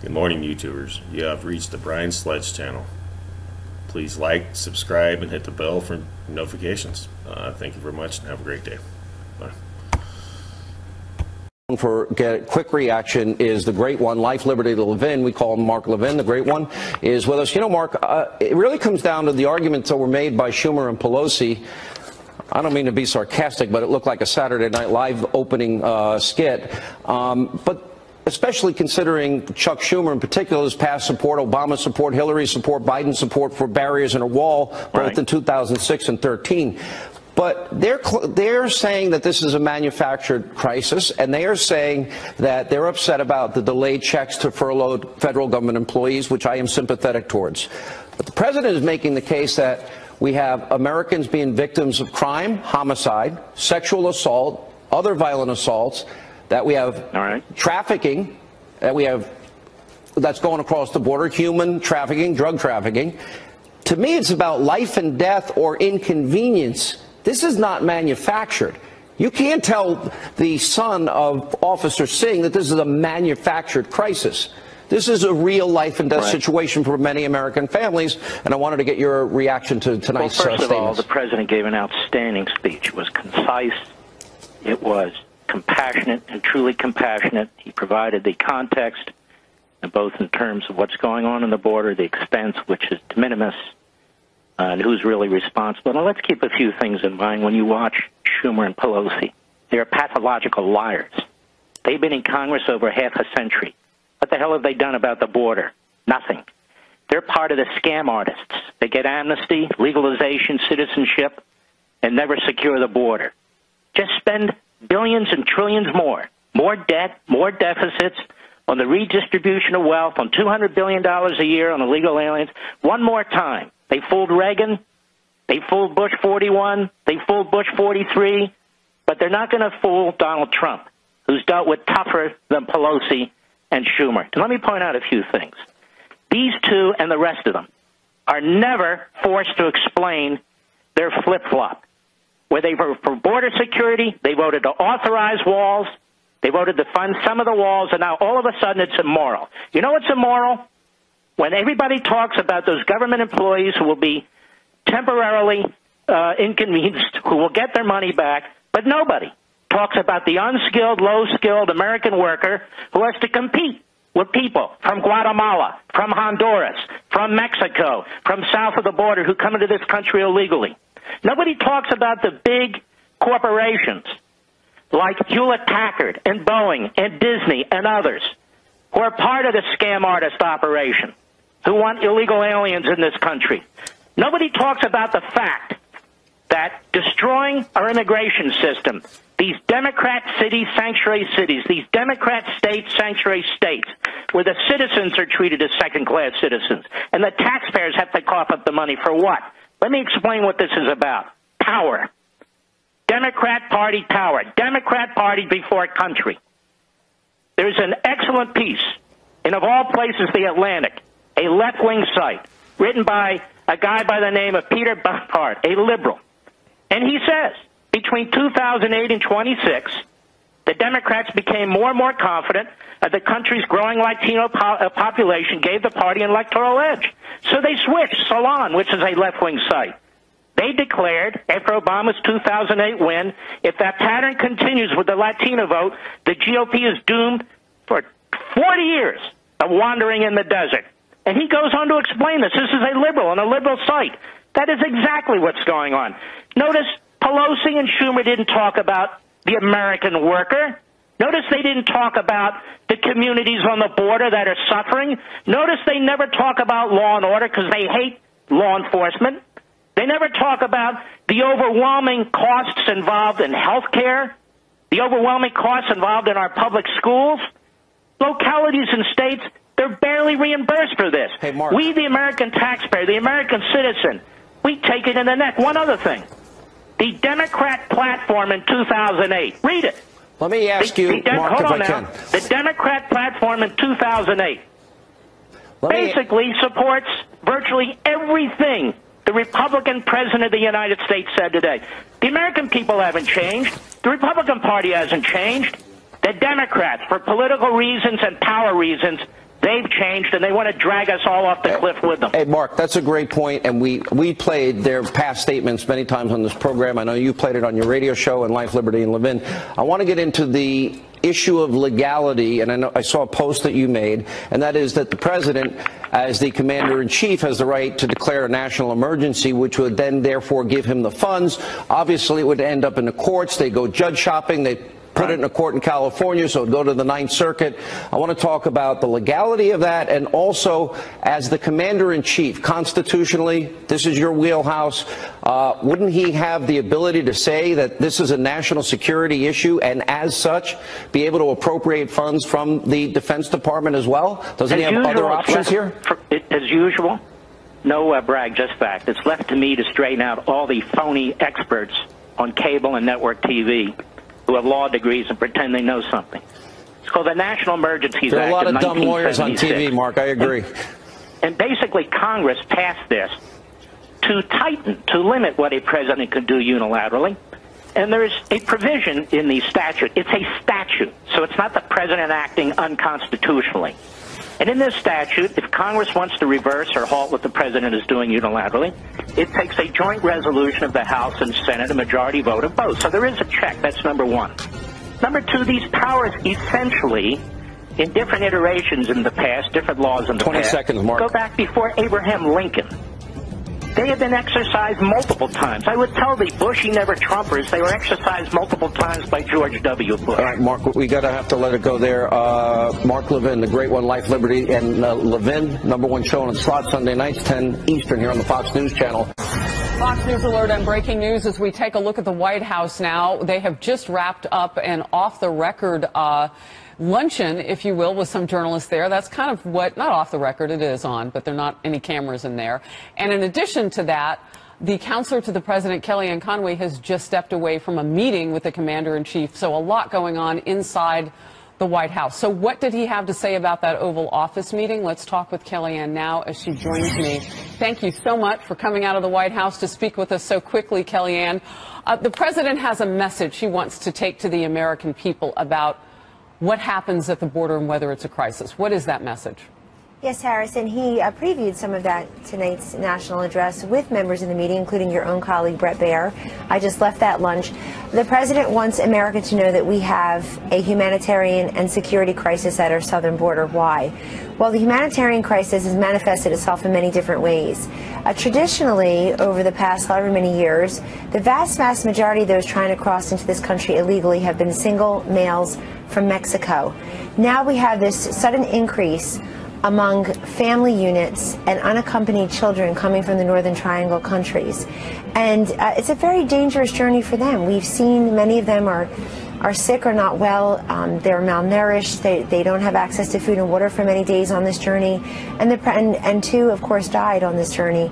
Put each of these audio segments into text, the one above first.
Good morning, YouTubers. You have reached the Brian Sledge channel. Please like, subscribe, and hit the bell for notifications. Uh, thank you very much and have a great day. Bye. for get quick reaction is the great one, Life, Liberty Levin. We call him Mark Levin, the great one, is with us. You know, Mark, uh, it really comes down to the arguments that were made by Schumer and Pelosi. I don't mean to be sarcastic, but it looked like a Saturday Night Live opening uh, skit. Um, but especially considering Chuck Schumer in particular's past support, Obama support, Hillary support, Biden support for barriers and a wall, both Right. in 2006 and 13. But they're they're saying that this is a manufactured crisis, and they are saying that they're upset about the delayed checks to furloughed federal government employees, which I am sympathetic towards. But the president is making the case that we have Americans being victims of crime, homicide, sexual assault, other violent assaults, that we have All right. trafficking, that we have that's going across the border, human trafficking, drug trafficking. To me, it's about life and death or inconvenience. This is not manufactured. You can't tell the son of Officer Singh that this is a manufactured crisis. This is a real life and death Right. situation for many American families, and I wanted to get your reaction to Well, tonight's uh, first of all, the president gave an outstanding speech. It was concise. It was compassionate and truly compassionate. He provided the context, both in terms of what's going on in the border, the expense, which is de minimis, uh, and who's really responsible. Now, let's keep a few things in mind when you watch Schumer and Pelosi. They're pathological liars. They've been in Congress over half a century. What the hell have they done about the border? Nothing. They're part of the scam artists. They get amnesty, legalization, citizenship, and never secure the border. Just spend billions and trillions more, more debt, more deficits on the redistribution of wealth, on $200 billion a year on illegal aliens. One more time. They fooled Reagan. They fooled Bush 41. They fooled Bush 43. But they're not going to fool Donald Trump, who's dealt with tougher than Pelosi and Schumer. And let me point out a few things. These two and the rest of them are never forced to explain their flip flop. Where they voted for border security, they voted to authorize walls, they voted to fund some of the walls, and now all of a sudden it's immoral. You know what's immoral? When everybody talks about those government employees who will be temporarily uh, inconvenienced, who will get their money back, but nobody talks about the unskilled, low skilled American worker who has to compete with people from Guatemala, from Honduras, from Mexico, from south of the border who come into this country illegally. Nobody talks about the big corporations like Hewlett Packard and Boeing and Disney and others who are part of the scam artist operation, who want illegal aliens in this country. Nobody talks about the fact that destroying our immigration system, these Democrat cities, sanctuary cities, these Democrat states, sanctuary states, where the citizens are treated as second class citizens, and the taxpayers have to cough up the money for what? Let me explain what this is about. Power. Democrat Party power. Democrat Party before country. There's an excellent piece in, of all places, The Atlantic, a left wing site, written by a guy by the name of Peter Buckard, a liberal. And he says between 2008 and 26, the Democrats became more and more confident that the country's growing Latino po- uh, population gave the party an electoral edge. So they switched Salon, which is a left wing site. They declared after Obama's 2008 win, if that pattern continues with the Latino vote, the GOP is doomed for 40 years of wandering in the desert. And he goes on to explain this. This is a liberal on a liberal site. That is exactly what's going on. Notice Pelosi and Schumer didn't talk about the American worker. Notice they didn't talk about the communities on the border that are suffering. Notice they never talk about law and order because they hate law enforcement. They never talk about the overwhelming costs involved in health care, the overwhelming costs involved in our public schools. Localities and states, they're barely reimbursed for this. Hey. We, the American taxpayer, the American citizen, we take it in the neck. One other thing. The Democrat platform in 2008. Read it. Let me ask The- you, the Mark, hold on now. can. The Democrat platform in 2008 Let me- basically supports virtually everything the Republican president of the United States said today. The American people haven't changed. The Republican Party hasn't changed. The Democrats, for political reasons and power reasons, They've changed, and they want to drag us all off the cliff with them. Hey, Mark, that's a great point, and we we played their past statements many times on this program. I know you played it on your radio show and Life, Liberty, and Levin. I want to get into the issue of legality, and I, know, I saw a post that you made, and that is that the president, as the commander in chief, has the right to declare a national emergency, which would then therefore give him the funds. Obviously, it would end up in the courts. They go judge shopping. They put it in a court in California, so it'd go to the Ninth Circuit. I want to talk about the legality of that, and also as the commander in chief, constitutionally, this is your wheelhouse. Uh, wouldn't he have the ability to say that this is a national security issue, and as such, be able to appropriate funds from the Defense Department as well? Doesn't he have other usual, it's options here? it- As usual, no uh, brag, just fact. It's left to me to straighten out all the phony experts on cable and network TV who have law degrees and pretend they know something. It's called the National Emergencies There are Act a lot of dumb lawyers on TV, Mark. I agree. And basically, Congress passed this to tighten, to limit what a president could do unilaterally. And there's a provision in the statute. It's a statute, so it's not the president acting unconstitutionally. And in this statute, if Congress wants to reverse or halt what the president is doing unilaterally, it takes a joint resolution of the House and Senate, a majority vote of both. So there is a check. That's number one. Number two, these powers essentially, in different iterations in the past, different laws in the 20 past, seconds, Mark. go back before Abraham Lincoln. They have been exercised multiple times. I would tell the Bushy never Trumpers they were exercised multiple times by George W. Bush. All right, Mark, we got to have to let it go there. Uh, Mark Levin, the great one, Life, Liberty, and uh, Levin, number one show on slot Sunday nights, 10 Eastern here on the Fox News Channel. Fox News alert and breaking news as we take a look at the White House now. They have just wrapped up an off the record uh, luncheon, if you will, with some journalists there. That's kind of what, not off the record, it is on, but there are not any cameras in there. And in addition to that, the counselor to the president, Kellyanne Conway, has just stepped away from a meeting with the commander in chief. So a lot going on inside the White House. So what did he have to say about that Oval Office meeting? Let's talk with Kellyanne now as she joins me. Thank you so much for coming out of the White House to speak with us so quickly, Kellyanne. Uh, the president has a message he wants to take to the American people about what happens at the border and whether it's a crisis. What is that message? Yes, Harrison. He uh, previewed some of that tonight's national address with members in the meeting, including your own colleague Bret Baier. I just left that lunch. The president wants America to know that we have a humanitarian and security crisis at our southern border. Why? Well, the humanitarian crisis has manifested itself in many different ways. Uh, traditionally, over the past however many years, the vast, vast majority of those trying to cross into this country illegally have been single males from Mexico. Now we have this sudden increase among family units and unaccompanied children coming from the Northern Triangle countries. And uh, it's a very dangerous journey for them. We've seen many of them are are sick or not well. Um, they're malnourished. They, they don't have access to food and water for many days on this journey. And, the, and, and two, of course, died on this journey.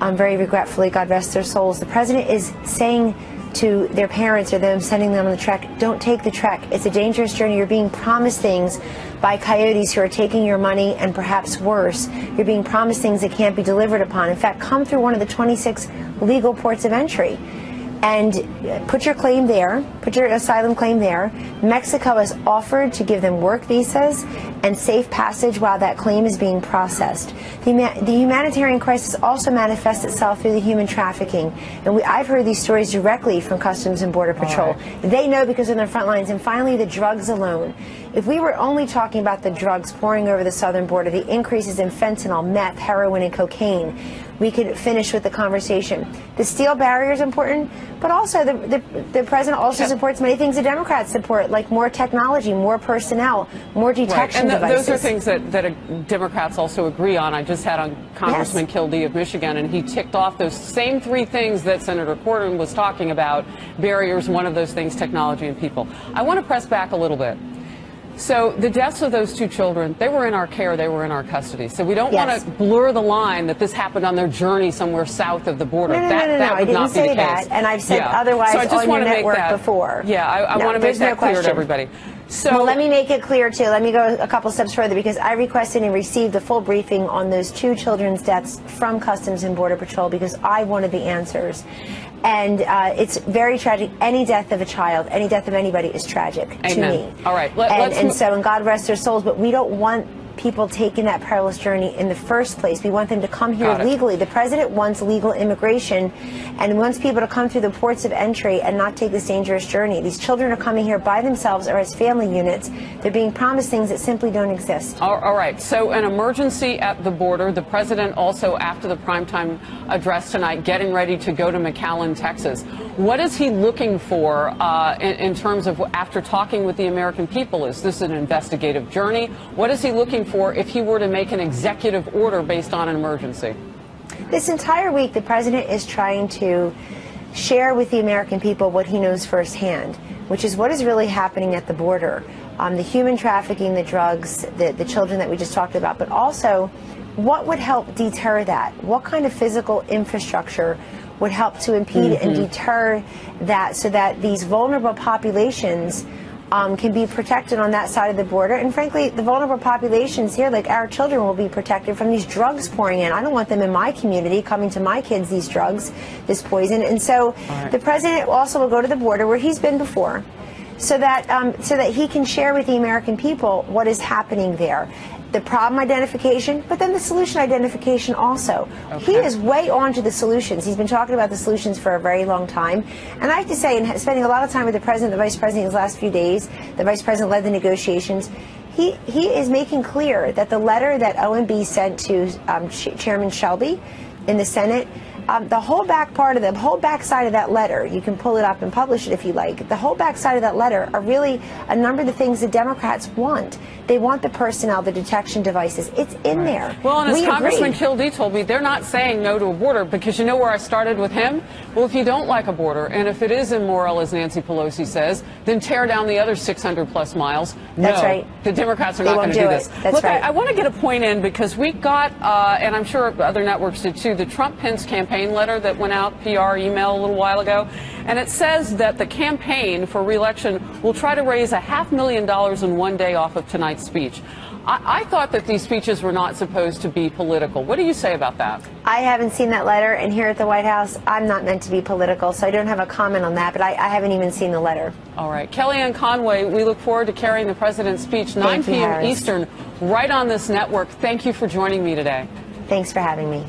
Um, very regretfully, God rest their souls. The president is saying to their parents or them sending them on the trek, don't take the trek. It's a dangerous journey. You're being promised things by coyotes who are taking your money and perhaps worse. You're being promised things that can't be delivered upon. In fact, come through one of the 26 legal ports of entry and put your claim there, put your asylum claim there. Mexico has offered to give them work visas and safe passage while that claim is being processed. The, the humanitarian crisis also manifests itself through the human trafficking. And we, I've heard these stories directly from Customs and Border Patrol. They know because they're on the front lines. And finally, the drugs alone. If we were only talking about the drugs pouring over the southern border, the increases in fentanyl, meth, heroin, and cocaine, we could finish with the conversation. The steel barrier is important, but also the, the, the president also supports many things the Democrats support, like more technology, more personnel, more detection and th- those are things that, that uh, Democrats also agree on. I just had on Congressman Yes. Kildee of Michigan, and he ticked off those same three things that Senator Cornyn was talking about. Barriers, one of those things, technology and people. I want to press back a little bit. So the deaths of those two children, they were in our care, they were in our custody. So we don't Yes. want to blur the line that this happened on their journey somewhere south of the border. No, no, that, no, no, that no. would I didn't say that, and I've said Yeah. otherwise so I just on want your to make network that, before. Yeah, I, I No, want to make there's no that clear to everybody. So well, let me make it clear too. Let me go a couple steps further because I requested and received a full briefing on those two children's deaths from Customs and Border Patrol because I wanted the answers. And uh, it's very tragic. Any death of a child, any death of anybody is tragic to me. All right, let- and, let's and so, and God rest their souls, but we don't want people taking that perilous journey in the first place. We want them to come here legally. The president wants legal immigration and wants people to come through the ports of entry and not take this dangerous journey. These children are coming here by themselves or as family units. They're being promised things that simply don't exist. All all right. So, an emergency at the border. The president also, after the primetime address tonight, getting ready to go to McAllen, Texas. What is he looking for uh, in, in terms of after talking with the American people? Is this an investigative journey? What is he looking for if he were to make an executive order based on an emergency? This entire week, the president is trying to share with the American people what he knows firsthand, which is what is really happening at the border. Um, the human trafficking, the drugs, the, the children that we just talked about, but also what would help deter that? What kind of physical infrastructure would help to impede and deter that so that these vulnerable populations um, can be protected on that side of the border. And frankly, the vulnerable populations here, like our children, will be protected from these drugs pouring in. I don't want them in my community coming to my kids these drugs, this poison. And so the president also will go to the border where he's been before. So that um, so that he can share with the American people what is happening there, the problem identification, but then the solution identification also. He is way on to the solutions. He's been talking about the solutions for a very long time. And I have to say, and spending a lot of time with the president, the vice president these last few days, the vice president led the negotiations. He, he is making clear that the letter that OMB sent to um, Ch- Chairman Shelby in the Senate, um, the whole back part of the whole back side of that letter, you can pull it up and publish it if you like. The whole back side of that letter are really a number of the things the Democrats want. They want the personnel, the detection devices. It's in there. Well, and as we Congressman. Kildee told me, they're not saying no to a border because you know where I started with him? Well, if you don't like a border, and if it is immoral, as Nancy Pelosi says, then tear down the other 600 plus miles. That's no, right. The Democrats are They not going to do do this. That's Look, right. I, I want to get a point in because we got, uh, and I'm sure other networks did too, the Trump Pence campaign letter that went out, PR email a little while ago, and it says that the campaign for reelection will try to raise a half million dollars in one day off of tonight's speech. I, I thought that these speeches were not supposed to be political. What do you say about that? I haven't seen that letter, and here at the White House, I'm not meant to be political, so I don't have a comment on that, but I, I haven't even seen the letter. All right. Kellyanne Conway, we look forward to carrying the president's speech 9 p.m. Harris. Eastern right on this network. Thank you for joining me today. Thanks for having me.